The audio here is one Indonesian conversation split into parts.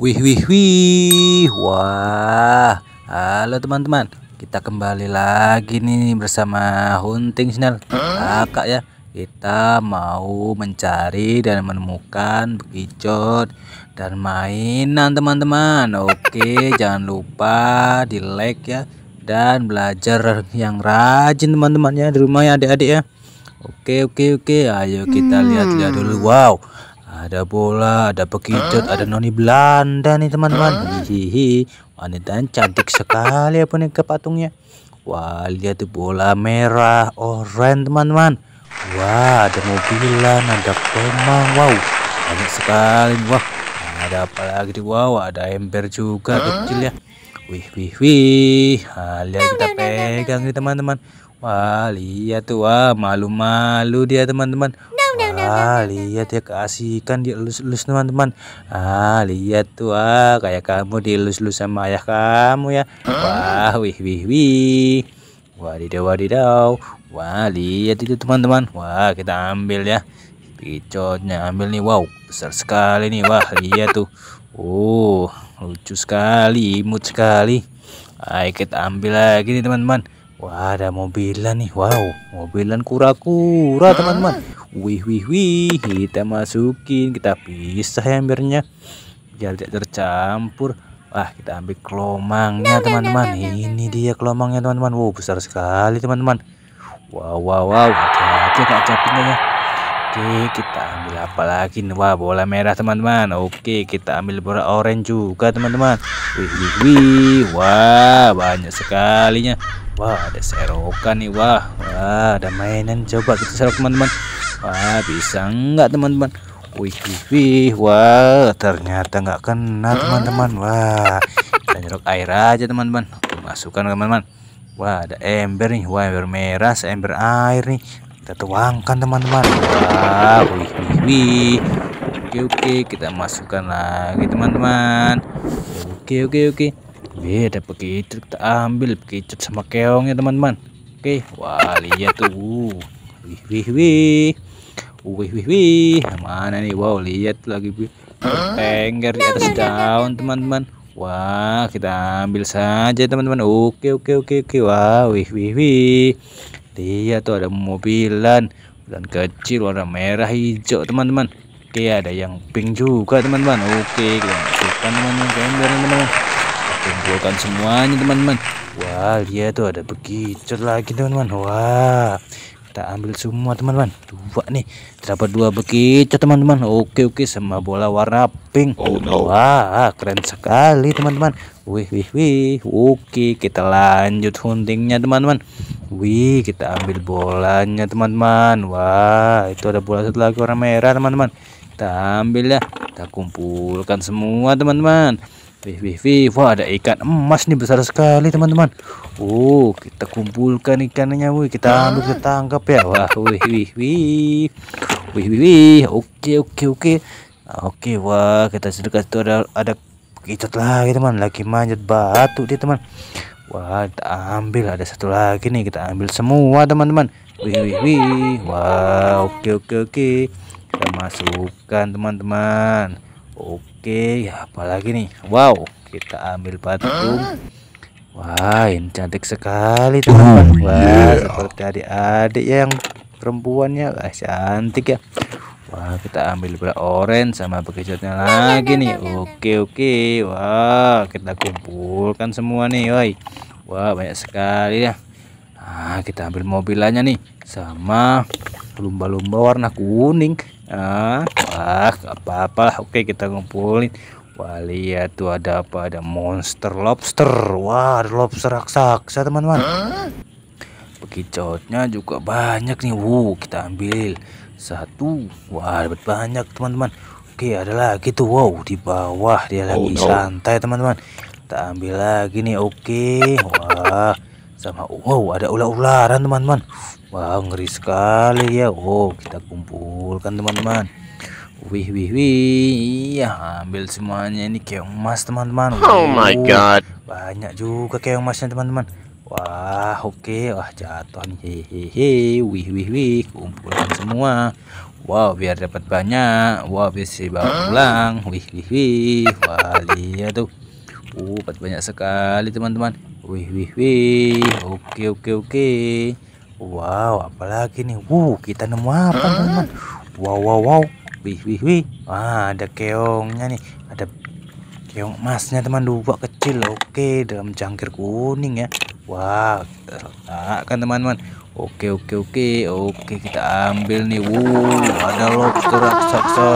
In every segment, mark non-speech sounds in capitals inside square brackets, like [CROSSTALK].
Wih wih wih. Wah. Halo teman-teman. Kita kembali lagi nih bersama Hunting Channel. Kakak ya. Kita mau mencari dan menemukan bekicot Dan mainan teman-teman. Oke [LAUGHS] jangan lupa di like ya. Dan belajar yang rajin teman-teman ya Di rumah ya adik-adik ya. Oke oke oke. Ayo kita lihat-lihat dulu. Wow ada bola, ada bekicot, ada noni Belanda nih teman-teman. Hihi, wanita cantik sekali apa nih ke patungnya. Wah, lihat tuh bola merah, oranye teman-teman. Wah, ada mobilan, ada kemang. Wow, banyak sekali. Wah, ada apa lagi? Wow, ada ember juga kecil ya. Wih, wih, wih. Nah, lihat kita pegang nih teman-teman. Wah, lihat tuh. Wah, malu-malu dia teman-teman. Ah, lihat ya keasikan dia elus-elus teman-teman. Ah, lihat tuh ah kayak kamu dielus-elus sama ayah kamu ya. Wah, wih wih wih. Wadidaw wadidaw. Wah, lihat itu teman-teman. Wah, kita ambil ya. Picotnya ambil nih. Wow, besar sekali nih. Wah, lihat tuh. Oh, lucu sekali, imut sekali. Ayo kita ambil lagi nih teman-teman. Wah, ada mobilan nih. Wow, mobilan kura-kura teman-teman. Wih wih wih kita masukin kita pisah embernya. Biar tidak tercampur. Wah kita ambil kelomangnya teman-teman. ini dia kelomangnya teman-teman. Wow besar sekali teman-teman. Wow wow wow. Hati-hati kak capingnya ya. Oke kita ambil apa lagi nih? Wah bola merah teman-teman. Oke kita ambil bola orange juga teman-teman. Wih wih wih. Wah banyak sekalinya. Wah ada serokan nih. Wah Wah ada mainan. Coba kita serok teman-teman Wah bisa enggak teman-teman? Wih wih wih Wah ternyata enggak kena teman-teman. Wah kita nyerok air aja teman-teman. Masukkan teman-teman. Wah ada ember nih. Wah ember merah ember air nih. Kita tuangkan teman-teman. Wah wih wih wih. Oke oke kita masukkan lagi teman-teman. Oke oke oke. Beda begitu kita ambil begitu sama keongnya teman-teman. Oke wah lihat tuh. Wih wih wih Wih wih wih, mana nih? Wow, lihat lagi tengger di atas daun, teman-teman. Wah, kita ambil saja, teman-teman. Oke, oke, oke, oke. Wah, wih wih wih. Lihat tuh ada mobilan, dan kecil warna merah hijau, teman-teman. Oke, ada yang pink juga, teman-teman. Oke, kita masukkan teman-teman ember, teman-teman. Kumpulkan semuanya, teman-teman. Wah, lihat tuh ada begitu lagi, teman-teman. Wah kita ambil semua teman-teman. Dua nih. Terdapat dua begitu teman-teman. Oke oke. Sama bola warna pink. Oh, no. wah keren sekali teman-teman. Wih wih wih. Oke kita lanjut huntingnya teman-teman. Wih kita ambil bolanya teman-teman. Wah itu ada bola satu lagi warna merah teman-teman. Kita ambil ya. Kita kumpulkan semua teman-teman Wih, wih, wih, wah ada ikan emas nih besar sekali teman-teman. Oh, kita kumpulkan ikannya, wih, kita ambil kita tangkap ya. Wah, wih, wih, wih, wih, wih, wih. Oke, oke, oke. Oke, wah, kita sedekah itu ada ada kita lagi teman, lagi manjat batu dia teman. Wah, kita ambil ada satu lagi nih, kita ambil semua teman-teman. Wih, wih, wih. Wah, oke, oke, oke. Kita masukkan teman-teman. Oke, ya apalagi nih? Wow, kita ambil patung. Wah, ini cantik sekali teman-teman. Oh, Wah, yeah. seperti adik-adik yang perempuannya, guys, cantik ya. Wah, kita ambil bola orange sama bekicotnya lagi nih. Oke, oke. Wah, kita kumpulkan semua nih, woi. Wah, banyak sekali ya. Nah, kita ambil mobilannya nih sama lumba-lumba warna kuning. Nah, wah, apa-apa. Oke, kita ngumpulin. Wah, lihat tuh ada apa? Ada monster lobster. Wah, ada lobster raksasa, teman-teman. Bekicotnya juga banyak nih. Wuh, kita ambil satu. Wah, dapat banyak, teman-teman. Oke, ada lagi tuh. Wow, di bawah dia lagi oh, no. santai, teman-teman. Kita ambil lagi nih. Oke. Wah, sama wow, ada ular-ularan, teman-teman. Wow ngeri sekali ya Oh kita kumpulkan teman-teman Wih wih wih Iya ambil semuanya ini keong emas teman-teman Oh my god Banyak juga keong emasnya teman-teman Wah oke okay. Wah jatuh nih Hehehe Wih wih wih Kumpulkan semua Wow, biar dapat banyak. Wow, bisa bawa pulang. Wih, wih, wih. Wah, lihat tuh. Uh, dapat banyak sekali, teman-teman. Wih, wih, wih. Oke, oke, oke. Wow, apalagi nih? Uh, kita nemu apa, teman-teman? Wow, wow, wow. Wih, wih, wih. Wah, ada keongnya nih. Ada keong emasnya, teman. Dua kecil. Oke, dalam cangkir kuning ya. Wah, kita teman-teman. Oke oke oke oke kita ambil nih. Wuh ada lobster raksasa.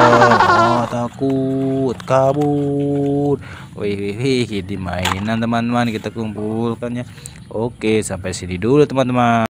Oh, takut kabur. Wih wih wih di mainan teman-teman kita kumpulkan ya. Oke sampai sini dulu teman-teman.